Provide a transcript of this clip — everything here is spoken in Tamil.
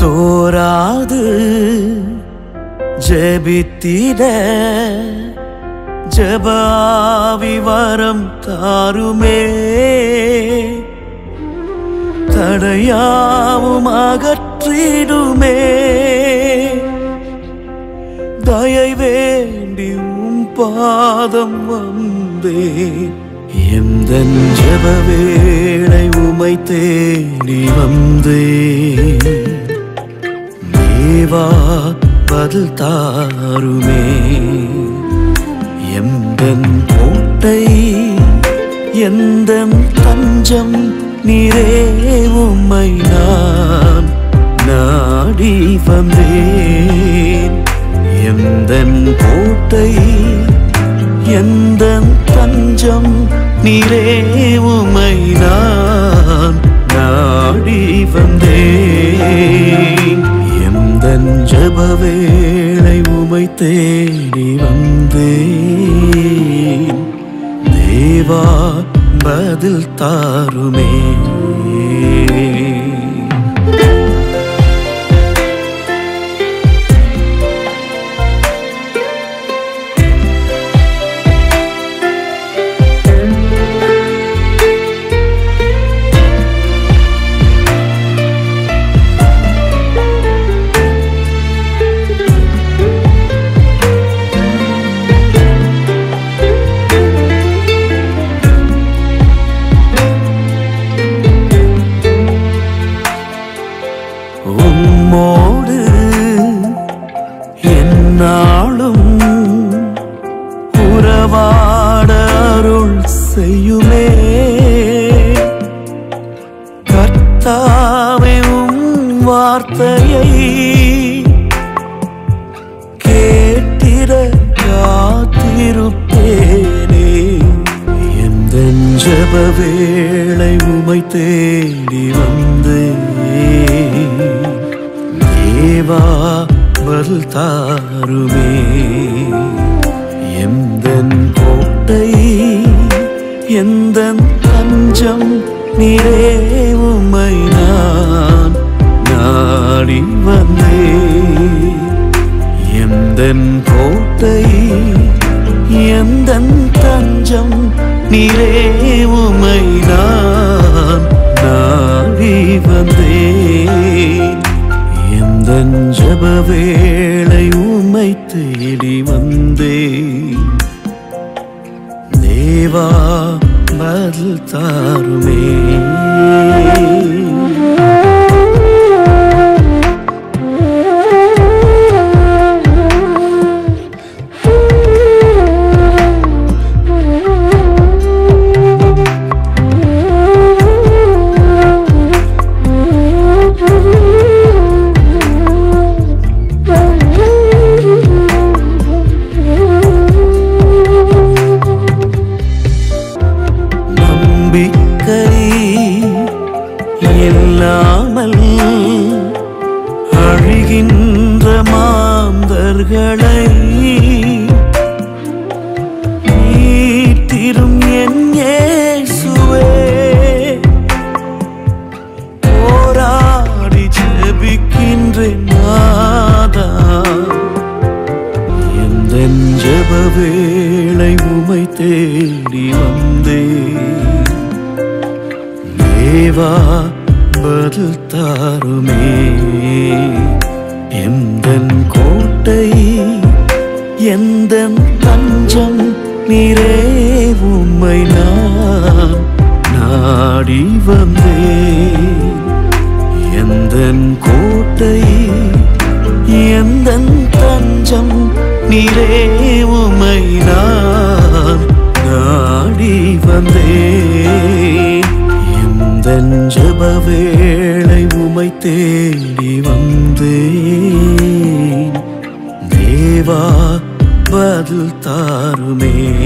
சோராது ஜெபித்திட ஜபாவி வரம் தாருமே. தடையாவும் அகற்றிடுமே. தயை வேண்டி உம் பாதம் வந்தே. எந்த ஜப வேளை உமை தேடி வந்தே. தேவா பதில் தாருமே. எந்தன் கோட்டை எந்தன் தஞ்சம் நீரே உம்மை நான் நாடி வந்தேன். எந்தன் கோட்டை எந்தன் தஞ்சம் நீரே உம்மை நான் நாடி வந்தேன். ஜபவேளை உமை தேடி வந்தேன். தேவா பதில் தாருமே. நாளும் உறவாட அருள் செய்யுமே. கர்த்தாவையும் வார்த்தையை கேட்டிட காத்திருப்பேனே எந்த ஜப வேளை உமை தேடி வந்தேன். தேவா பதில் தாருமே. எந்தன் கோட்டை எந்தன் தஞ்சம் நீரே உம்மை நான் நாடி வந்தே எந்தன் கோட்டை எந்தன் தஞ்சம் நீரே உமை நான் தேவா பதில் தாருமே இல்லாமல் அழிகின்ற மாந்தர்களை நீட்டிரும் என் இயேசுவே. போராடி ஜெபிக்கின்றேன் நாதா எந்த ஜப வேளை உமை தேடி வந்தே தேவா பதில் தாருமே. எந்தன் கோட்டை எந்தன் தஞ்சம் நீரே உம்மை நான் நாடி வந்தே எந்தன் கோட்டை எந்தன் தஞ்சம் நீரே உமை நான் நாடி வந்தே வேளை உமை தேடி வந்தேன். தேவா பதில் தாருமே.